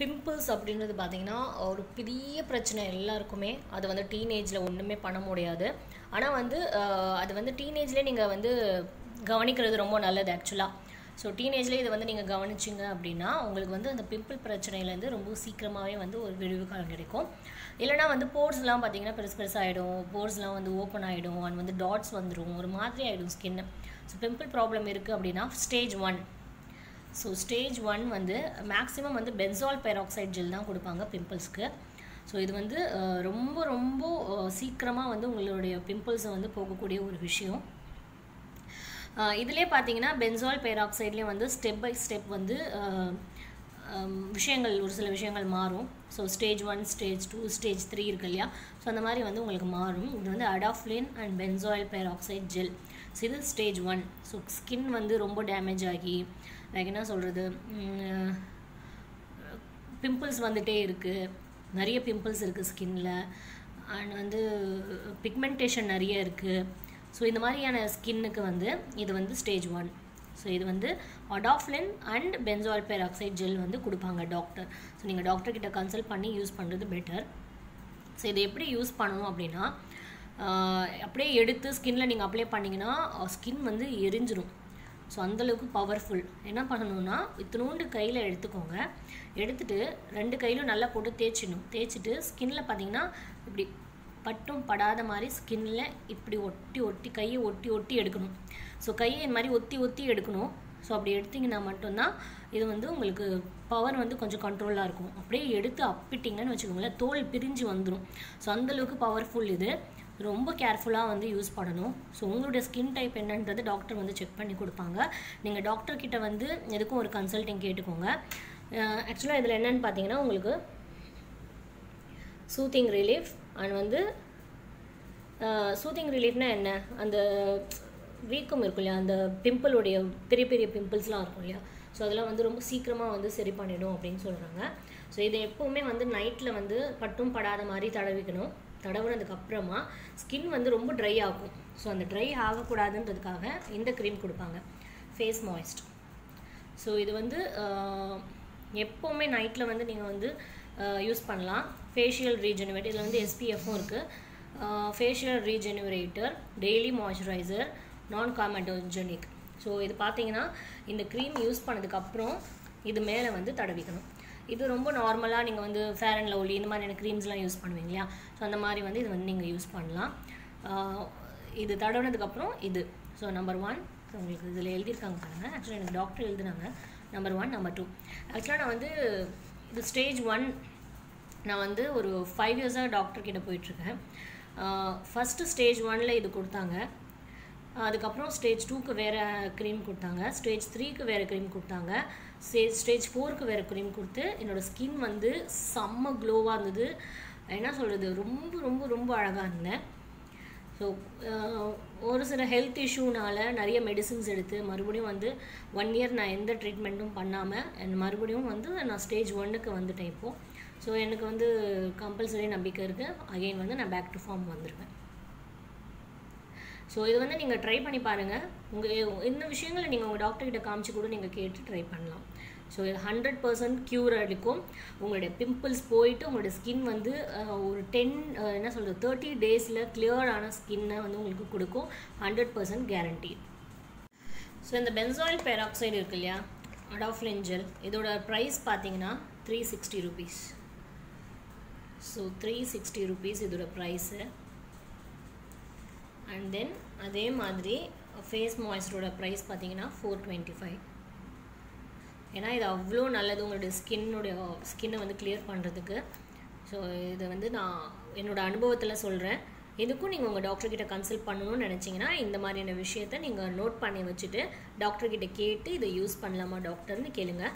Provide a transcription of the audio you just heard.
Pimples அப்படின்றது பார்த்திங்கன்னா ஒரு பெரிய பிரச்சனை எல்லாருக்குமே. அது வந்து டீனேஜில் ஒன்றுமே பண்ண முடியாது. ஆனால் வந்து அது வந்து டீனேஜ்லேயே நீங்கள் வந்து கவனிக்கிறது ரொம்ப நல்லது ஆக்சுவலாக ஸோ டீனேஜ்லேயே இதை வந்து நீங்கள் கவனிச்சிங்க அப்படின்னா உங்களுக்கு வந்து அந்த பிம்பிள் பிரச்சனையிலேருந்து ரொம்ப சீக்கிரமாகவே வந்து ஒரு விடுவு காலம் கிடைக்கும். இல்லைனா வந்து போர்ஸ்லாம் பார்த்தீங்கன்னா பெருசு பெருசாகிடும் போர்ஸ்லாம் வந்து ஓப்பன் ஆகிடும் அண்ட் வந்து டாட்ஸ் வந்துடும் ஒரு மாதிரி ஆகிடும் ஸ்கின்னு ஸோ பிம்பிள் ப்ராப்ளம் இருக்குது அப்படின்னா stage one so stage one வந்து மேக்ஸிமம் வந்து பென்சால் பெராக்சைட் ஜெல் தான் கொடுப்பாங்க பிம்பிள்ஸ்க்கு ஸோ இது வந்து ரொம்ப ரொம்ப சீக்கிரமாக வந்து உங்களுடைய பிம்பிள்ஸை வந்து போகக்கூடிய ஒரு விஷயம். இதிலே பார்த்தீங்கன்னா பென்சால் பெராக்சைட்லேயே வந்து ஸ்டெப் பை ஸ்டெப் வந்து விஷயங்கள் ஒரு சில விஷயங்கள் மாறும். So stage one stage two stage three இருக்கு இல்லையா? ஸோ அந்த மாதிரி வந்து உங்களுக்கு மாறும். இது வந்து Adaferin and benzoyl peroxide gel இது ஸ்டேஜ் ஒன் ஸோ ஸ்கின் வந்து ரொம்ப டேமேஜ் ஆகி லைக் என்ன சொல்கிறது பிம்பிள்ஸ் வந்துகிட்டே இருக்குது நிறைய பிம்பிள்ஸ் இருக்குது ஸ்கின்னில் அண்ட் வந்து பிக்மெண்டேஷன் நிறைய இருக்குது ஸோ இந்த மாதிரியான ஸ்கின்னுக்கு வந்து இது வந்து ஸ்டேஜ் ஒன் ஸோ இது வந்து adapalene and benzoyl peroxide gel வந்து கொடுப்பாங்க டாக்டர் ஸோ நீங்கள் டாக்டர்கிட்ட கன்சல்ட் பண்ணி யூஸ் பண்ணுறது பெட்டர் ஸோ இதை எப்படி யூஸ் பண்ணணும் அப்படின்னா அப்படியே எடுத்து ஸ்கின்ல நீங்கள் அப்ளை பண்ணிங்கன்னா ஸ்கின் வந்து எரிஞ்சிடும் ஸோ அந்தளவுக்கு பவர்ஃபுல் என்ன பண்ணணும்னா இத்தினோண்டு கையில் எடுத்துக்கோங்க. எடுத்துட்டு ரெண்டு கையிலும் நல்லா போட்டு தேய்ச்சிடணும். தேய்ச்சிட்டு ஸ்கின்ல பார்த்தீங்கன்னா இப்படி பட்டும் படாத மாதிரி ஸ்கின்ல இப்படி ஒட்டி ஒட்டி கையை ஒட்டி ஒட்டி எடுக்கணும். ஸோ கையை இந்த மாதிரி ஒத்தி ஒத்தி எடுக்கணும். ஸோ அப்படி எடுத்தீங்கன்னா மட்டும்தான் இது வந்து உங்களுக்கு பவர் வந்து கொஞ்சம் கண்ட்ரோலாக இருக்கும். அப்படியே எடுத்து அப்பிட்டிங்கன்னு வச்சுக்கோங்களேன் தோல் பிரிஞ்சு வந்துடும் ஸோ அந்தளவுக்கு பவர்ஃபுல் இது. ரொம்ப கேர்ஃபுல்லாக வந்து யூஸ் பண்ணணும். ஸோ உங்களுடைய ஸ்கின் டைப் என்னன்றது டாக்டர் வந்து செக் பண்ணி கொடுப்பாங்க. நீங்கள் டாக்டர்கிட்ட வந்து எதுக்கும் ஒரு கன்சல்டிங் கேட்டுக்கோங்க. ஆக்சுவலாக இதில் என்னன்னு பார்த்தீங்கன்னா உங்களுக்கு சூத்திங் ரிலீஃப் அண்ட் வந்து சூத்திங் ரிலீஃப்னா என்ன? அந்த வீக்கம் இருக்கும் இல்லையா? அந்த பிம்பிளுடைய பெரிய பெரிய பிம்பிள்ஸ்லாம் இருக்கும் இல்லையா? ஸோ அதெல்லாம் வந்து ரொம்ப சீக்கிரமாக வந்து சரி பண்ணிடும் அப்படின்னு சொல்கிறாங்க ஸோ இதை எப்போவுமே வந்து நைட்டில் வந்து பட்டும் படாத மாதிரி தடவிக்கணும். தடவுனதுக்கப்புறமா ஸ்கின் வந்து ரொம்ப ட்ரை ஆகும். ஸோ அந்த ட்ரை ஆகக்கூடாதுன்றதுக்காக இந்த க்ரீம் கொடுப்பாங்க. ஃபேஸ் மாய்ஸ்ட் ஸோ இது வந்து எப்போவுமே நைட்டில் வந்து நீங்கள் வந்து யூஸ் பண்ணலாம். ஃபேஷியல் ரீஜெனுவேட் இதில் வந்து எஸ்பிஎஃப்பும் இருக்குது ஃபேஷியல் ரீஜெனுரேட்டர் டெய்லி மாய்ஸ்சரைசர் நான் காமெட்டோஜெனிக் ஸோ இது பார்த்தீங்கன்னா இந்த க்ரீம் யூஸ் பண்ணதுக்கப்புறம் இது மேலே வந்து தடவிக்கணும். இது ரொம்ப நார்மலாக நீங்கள் வந்து ஃபேர் அண்ட் லவ்லி இந்த மாதிரியான க்ரீம்ஸ்லாம் யூஸ் பண்ணுவீங்க இல்லையா? ஸோ அந்த மாதிரி வந்து இது வந்து நீங்கள் யூஸ் பண்ணலாம். இது தடவினதுக்கப்புறம் இது. ஸோ நம்பர் ஒன் உங்களுக்கு இதில் எழுதியிருக்காங்க பாருங்கள் ஆக்சுவலாக எனக்கு டாக்டர் எழுதுனாங்க. நம்பர் ஒன் நம்பர் டூ ஆக்சுவலாக நான் வந்து இது ஸ்டேஜ் ஒன் நான் வந்து ஒரு ஃபைவ் இயர்ஸாக டாக்டர்கிட்ட போயிட்டுருக்கேன் ஃபஸ்ட்டு ஸ்டேஜ் ஒனில் இது கொடுத்தாங்க. அதுக்கப்புறம் ஸ்டேஜ் டூக்கு வேறு க்ரீம் கொடுத்தாங்க. ஸ்டேஜ் த்ரீக்கு வேறு க்ரீம் கொடுத்தாங்க. ஸ்டேஜ் ஸ்டேஜ் ஃபோருக்கு வேறு க்ரீம் கொடுத்து என்னோடய ஸ்கின் வந்து செம்ம க்ளோவாக இருந்தது. என்ன சொல்கிறது ரொம்ப ரொம்ப ரொம்ப அழகாக இருந்தேன். ஸோ ஒரு சில ஹெல்த் இஷ்யூனால் நிறைய மெடிசின்ஸ் எடுத்து மறுபடியும் வந்து ஒன் இயர் நான் எந்த ட்ரீட்மெண்ட்டும் பண்ணாமல் என் மறுபடியும் வந்து நான் ஸ்டேஜ் ஒன்னுக்கு வந்துட்டேன் இப்போது ஸோ எனக்கு வந்து கம்பல்சரி நம்பிக்கை இருக்குது அகைன் வந்து நான் பேக் டு ஃபார்ம் வந்திருக்கேன் ஸோ இது வந்து நீங்கள் ட்ரை பண்ணி பாருங்கள் உங்கள் இந்த விஷயங்களை நீங்கள் உங்கள் டாக்டர்கிட்ட காமிச்சு கூட நீங்கள் கேட்டு ட்ரை பண்ணலாம். ஸோ இது ஹண்ட்ரட் பர்சன்ட் க்யூர் அடிக்கும் உங்களுடைய பிம்பிள்ஸ் போயிட்டு உங்களுடைய ஸ்கின் வந்து ஒரு டென் என்ன சொல்கிறது தேர்ட்டி டேஸில் கிளியரான ஸ்கின்னை வந்து உங்களுக்கு கொடுக்கும். ஹண்ட்ரட் பர்சன்ட் கேரண்டி ஸோ இந்த பென்சாயில் பெராக்சைடு இருக்கு இல்லையா? அடாஃப்லின்ஜெல் இதோட ப்ரைஸ் பார்த்தீங்கன்னா three sixty rupees so three sixty rupees இதோட ப்ரைஸு அண்ட் தென் அதே மாதிரி ஃபேஸ் மாய்ஸ்டரோட ப்ரைஸ் பார்த்தீங்கன்னா ஃபோர் டுவெண்ட்டி ஃபைவ் ஏன்னா இது அவ்வளோ நல்லது உங்களுடைய ஸ்கின்னுடைய ஸ்கின்னை வந்து கிளியர் பண்ணுறதுக்கு ஸோ இதை வந்து நான் என்னோடய அனுபவத்தில் சொல்கிறேன் இதுக்கும் நீங்கள் உங்கள் டாக்டர்கிட்ட கன்சல்ட் பண்ணணும்னு நினச்சிங்கன்னா இந்த மாதிரியான விஷயத்த நீங்கள் நோட் பண்ணி வச்சுட்டு டாக்டர்கிட்ட கேட்டு இதை யூஸ் பண்ணலாமா டாக்டர்னு கேளுங்கள்